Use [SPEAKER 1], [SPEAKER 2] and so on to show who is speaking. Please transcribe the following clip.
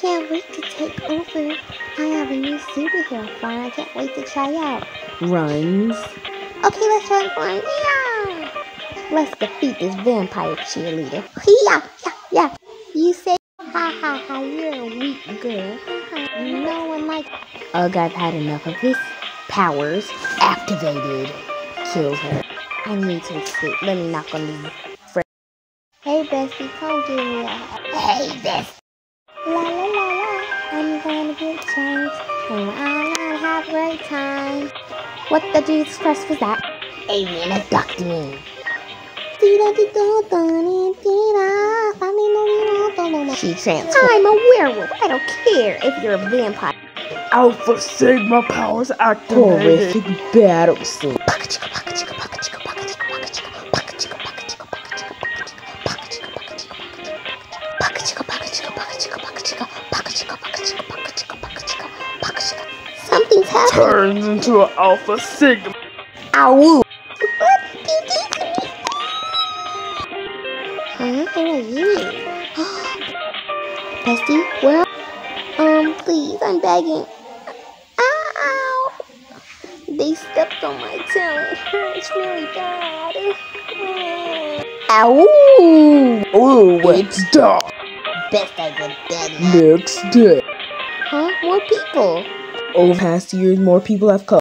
[SPEAKER 1] can't wait to take over. I have a new superhero form. I can't wait to try out.
[SPEAKER 2] Runs.
[SPEAKER 1] Okay, let's run for. Yeah. Let's defeat this vampire cheerleader. Yeah, yeah, yeah. You say, ha ha ha, you're a weak girl. Ha, ha. No one likes.
[SPEAKER 2] Ugh, I've had enough of his powers. Activated. Kill her.
[SPEAKER 1] I need to escape. Let me knock on the. Hey, bestie, come give me a Hey, bestie. La la la la. I'm gonna get changed. And I'm gonna have a great time. What the Jesus Christ was that?
[SPEAKER 2] Alien abducted me.
[SPEAKER 1] She transformed. I'm a werewolf. I don't care if you're a vampire.
[SPEAKER 3] Alpha Sigma powers activated.
[SPEAKER 2] Horrific battle scene.
[SPEAKER 1] Something's happening.
[SPEAKER 3] Turns into an Alpha Sigma.
[SPEAKER 2] Ow!
[SPEAKER 1] Huh? Who are you? Bestie, where? Um, please, I'm begging. Ow! They stepped on my tail. It hurts really bad.
[SPEAKER 2] Ow!
[SPEAKER 3] Ooh, it's dark.
[SPEAKER 1] Best I get better.
[SPEAKER 3] Next day.
[SPEAKER 1] Huh? More people.
[SPEAKER 2] Over past years, more people have come.